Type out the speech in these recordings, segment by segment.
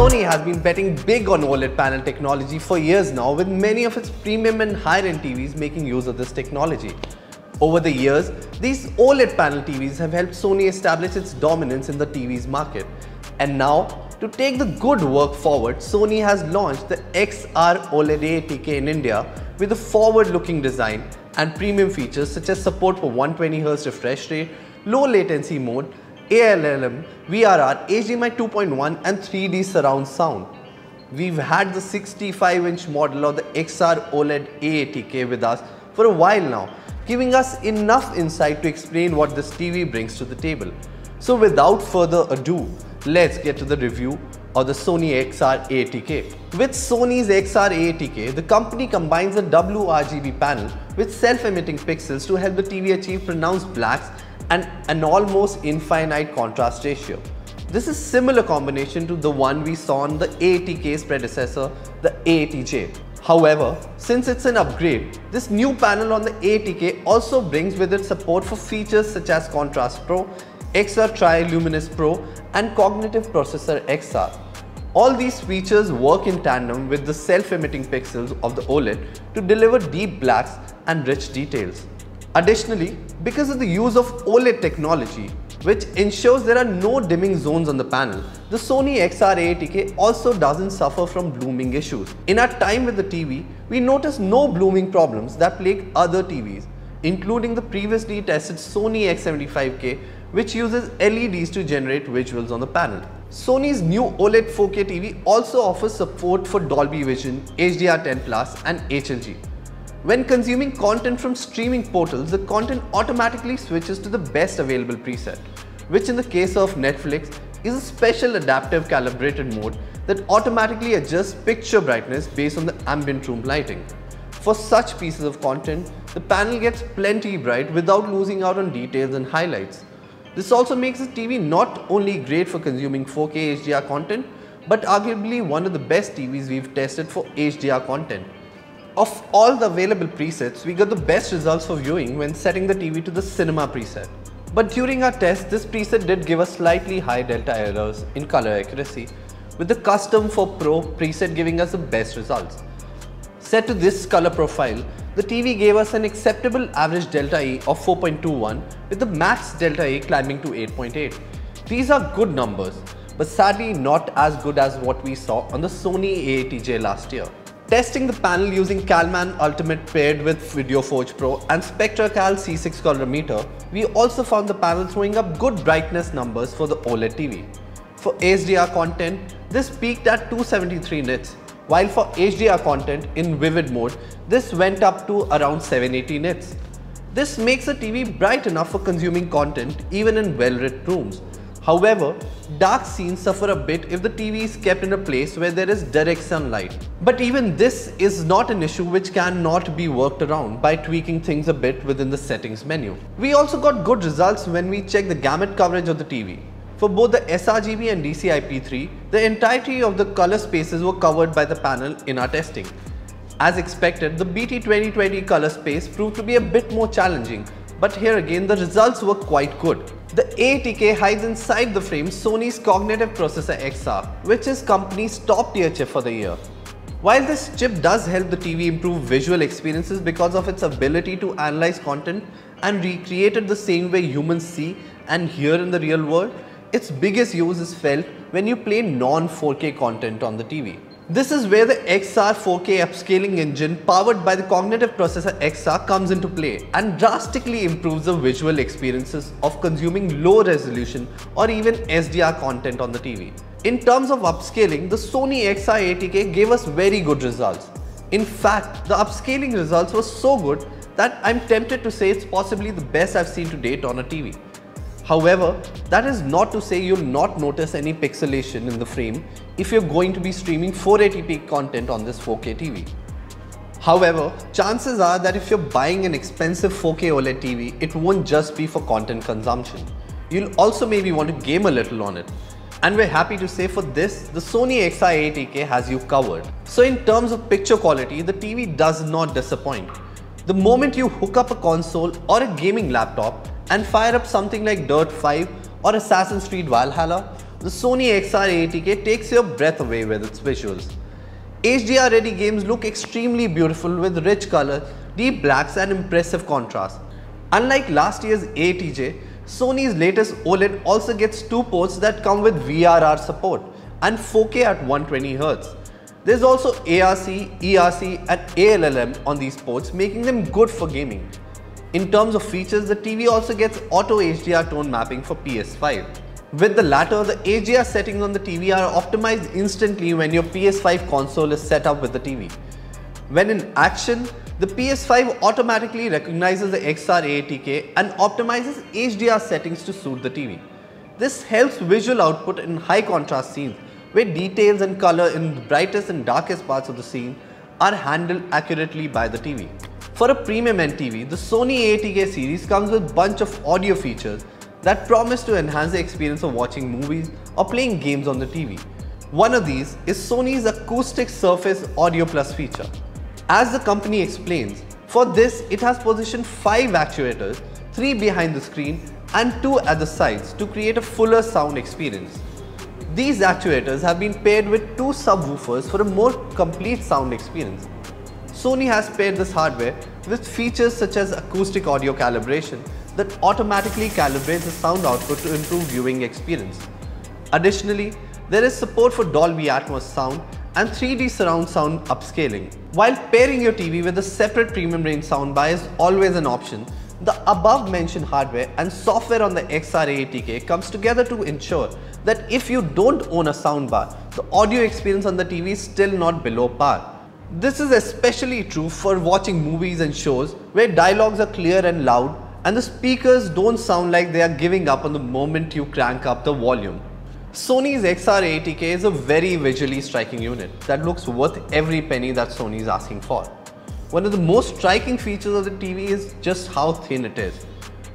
Sony has been betting big on OLED panel technology for years now with many of its premium and higher-end TVs making use of this technology. Over the years, these OLED panel TVs have helped Sony establish its dominance in the TVs market. And now, to take the good work forward, Sony has launched the XR OLED A80K in India with a forward-looking design and premium features such as support for 120Hz refresh rate, low latency mode, ALLM, VRR, HDMI 2.1 and 3D surround sound. We've had the 65-inch model of the XR OLED A80K with us for a while now, giving us enough insight to explain what this TV brings to the table. So without further ado, let's get to the review of the Sony XR A80K. With Sony's XR A80K, the company combines a WRGB panel with self-emitting pixels to help the TV achieve pronounced blacks and an almost infinite contrast ratio. This is similar combination to the one we saw on the A80K's predecessor, the A80J. However, since it's an upgrade, this new panel on the A80K also brings with it support for features such as Contrast Pro, XR Tri-Luminous Pro and Cognitive Processor XR. All these features work in tandem with the self-emitting pixels of the OLED to deliver deep blacks and rich details. Additionally, because of the use of OLED technology, which ensures there are no dimming zones on the panel, the Sony XR A80K also doesn't suffer from blooming issues. In our time with the TV, we noticed no blooming problems that plague other TVs, including the previously tested Sony X75K which uses LEDs to generate visuals on the panel. Sony's new OLED 4K TV also offers support for Dolby Vision, HDR10 Plus and HLG. When consuming content from streaming portals, the content automatically switches to the best available preset, which in the case of Netflix is a special adaptive calibrated mode that automatically adjusts picture brightness based on the ambient room lighting. For such pieces of content, the panel gets plenty bright without losing out on details and highlights. This also makes the TV not only great for consuming 4K HDR content, but arguably one of the best TVs we've tested for HDR content. Of all the available presets, we got the best results for viewing when setting the TV to the cinema preset. But during our test, this preset did give us slightly high delta errors in color accuracy, with the custom for Pro preset giving us the best results. Set to this color profile, the TV gave us an acceptable average delta E of 4.21 with the max delta E climbing to 8.8. These are good numbers, but sadly not as good as what we saw on the Sony A80J last year. Testing the panel using Calman Ultimate paired with VideoForge Pro and SpectraCal C6 colorimeter, we also found the panel throwing up good brightness numbers for the OLED TV. For HDR content, this peaked at 273 nits, while for HDR content in vivid mode, this went up to around 780 nits. This makes a TV bright enough for consuming content even in well-lit rooms, However, dark scenes suffer a bit if the TV is kept in a place where there is direct sunlight. But even this is not an issue which cannot be worked around by tweaking things a bit within the settings menu. We also got good results when we checked the gamut coverage of the TV. For both the sRGB and DCI-P3, the entirety of the color spaces were covered by the panel in our testing. As expected, the BT2020 color space proved to be a bit more challenging, but here again the results were quite good. The A80K hides inside the frame Sony's Cognitive Processor XR, which is company's top tier chip for the year. While this chip does help the TV improve visual experiences because of its ability to analyze content and recreate it the same way humans see and hear in the real world, its biggest use is felt when you play non-4K content on the TV. This is where the XR 4K upscaling engine powered by the cognitive processor XR comes into play and drastically improves the visual experiences of consuming low resolution or even SDR content on the TV. In terms of upscaling, the Sony XR A80K gave us very good results. In fact, the upscaling results were so good that I'm tempted to say it's possibly the best I've seen to date on a TV. However, that is not to say you'll not notice any pixelation in the frame if you're going to be streaming 480p content on this 4K TV. However, chances are that if you're buying an expensive 4K OLED TV, it won't just be for content consumption. You'll also maybe want to game a little on it. And we're happy to say for this, the Sony XR A80K has you covered. So in terms of picture quality, the TV does not disappoint. The moment you hook up a console or a gaming laptop and fire up something like Dirt 5 or Assassin's Creed Valhalla, the Sony XR80K takes your breath away with its visuals. HDR ready games look extremely beautiful with rich color, deep blacks and impressive contrast. Unlike last year's A80J, Sony's latest OLED also gets two ports that come with VRR support and 4K at 120Hz. There's also ARC, eARC and ALLM on these ports making them good for gaming. In terms of features, the TV also gets auto HDR tone mapping for PS5. With the latter, the HDR settings on the TV are optimized instantly when your PS5 console is set up with the TV. When in action, the PS5 automatically recognizes the XR80K and optimizes HDR settings to suit the TV. This helps visual output in high contrast scenes where details and color in the brightest and darkest parts of the scene are handled accurately by the TV. For a premium end TV, the Sony A80K series comes with a bunch of audio features that promise to enhance the experience of watching movies or playing games on the TV. One of these is Sony's Acoustic Surface Audio Plus feature. As the company explains, for this it has positioned 5 actuators, 3 behind the screen and 2 at the sides to create a fuller sound experience. These actuators have been paired with two subwoofers for a more complete sound experience. Sony has paired this hardware with features such as acoustic audio calibration that automatically calibrates the sound output to improve viewing experience. Additionally, there is support for Dolby Atmos sound and 3D surround sound upscaling. While pairing your TV with a separate premium range soundbar is always an option, the above mentioned hardware and software on the XR80K comes together to ensure that if you don't own a soundbar, the audio experience on the TV is still not below par. This is especially true for watching movies and shows where dialogues are clear and loud and the speakers don't sound like they are giving up on the moment you crank up the volume. Sony's XR80K is a very visually striking unit that looks worth every penny that Sony is asking for. One of the most striking features of the TV is just how thin it is.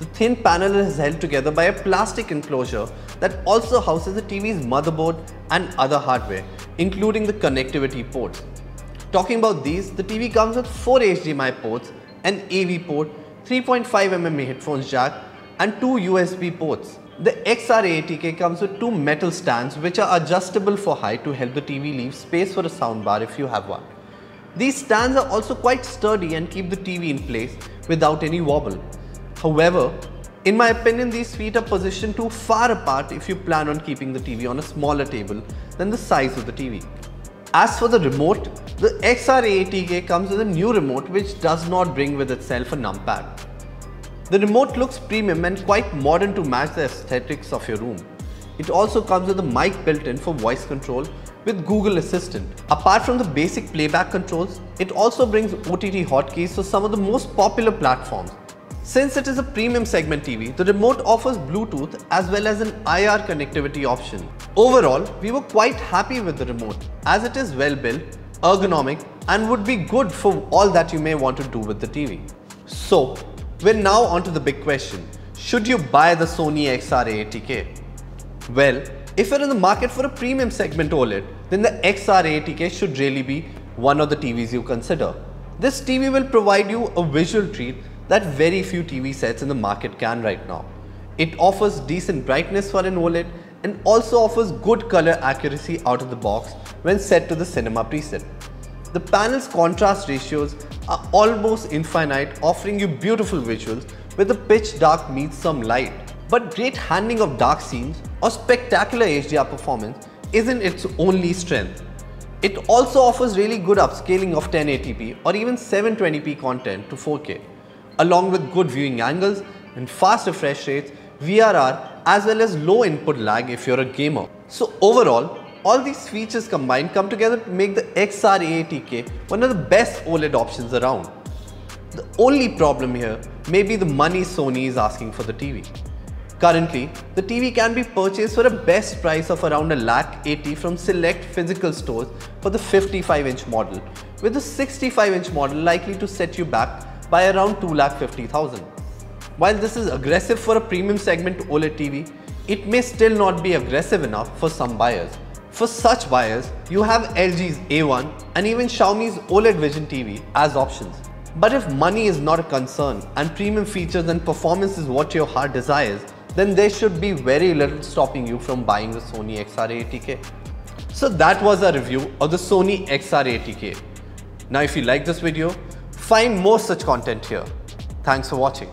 The thin panel is held together by a plastic enclosure that also houses the TV's motherboard and other hardware, including the connectivity ports. Talking about these, the TV comes with 4 HDMI ports, an AV port, 3.5mm headphones jack and two USB ports. The XR80K comes with two metal stands which are adjustable for height to help the TV leave space for a soundbar if you have one. These stands are also quite sturdy and keep the TV in place without any wobble. However, in my opinion, these feet are positioned too far apart if you plan on keeping the TV on a smaller table than the size of the TV. As for the remote, the XR80K comes with a new remote which does not bring with itself a numpad. The remote looks premium and quite modern to match the aesthetics of your room. It also comes with a mic built in for voice control with Google Assistant. Apart from the basic playback controls, it also brings OTT hotkeys for some of the most popular platforms. Since it is a premium segment TV, the remote offers Bluetooth as well as an IR connectivity option. Overall, we were quite happy with the remote as it is well built, ergonomic and would be good for all that you may want to do with the TV. So, we're now on to the big question. Should you buy the Sony XR80K? Well, if you're in the market for a premium segment OLED, then the XR80K should really be one of the TVs you consider. This TV will provide you a visual treat that very few TV sets in the market can right now. It offers decent brightness for an OLED and also offers good color accuracy out of the box when set to the cinema preset. The panel's contrast ratios are almost infinite offering you beautiful visuals with the pitch dark meets some light. But great handling of dark scenes or spectacular HDR performance isn't its only strength. It also offers really good upscaling of 1080p or even 720p content to 4K along with good viewing angles and fast refresh rates, VRR as well as low input lag if you're a gamer. So overall, all these features combined come together to make the XR80K one of the best OLED options around. The only problem here may be the money Sony is asking for the TV. Currently, the TV can be purchased for a best price of around a lakh 80 from select physical stores for the 55 inch model, with the 65 inch model likely to set you back by around 2,50,000. While this is aggressive for a premium segment OLED TV, it may still not be aggressive enough for some buyers. For such buyers, you have LG's A1 and even Xiaomi's OLED Vision TV as options. But if money is not a concern and premium features and performance is what your heart desires, then there should be very little stopping you from buying the Sony XR80K. So that was a review of the Sony XR80K. Now if you like this video, find more such content here. Thanks for watching.